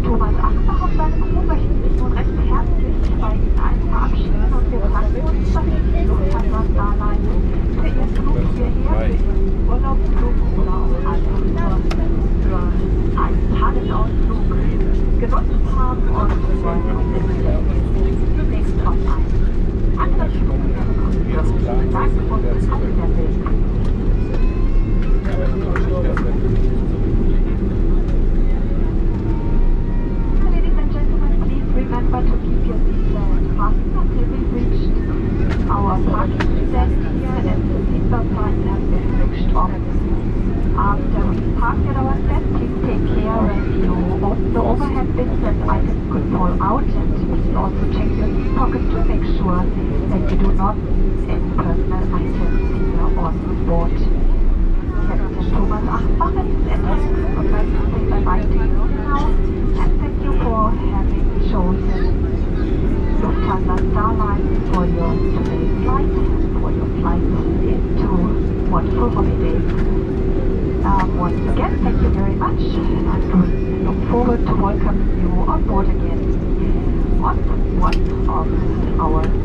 음. 도발 악성 holiday. Um, once again, thank you very much, and I look forward to welcoming you on board again on one of our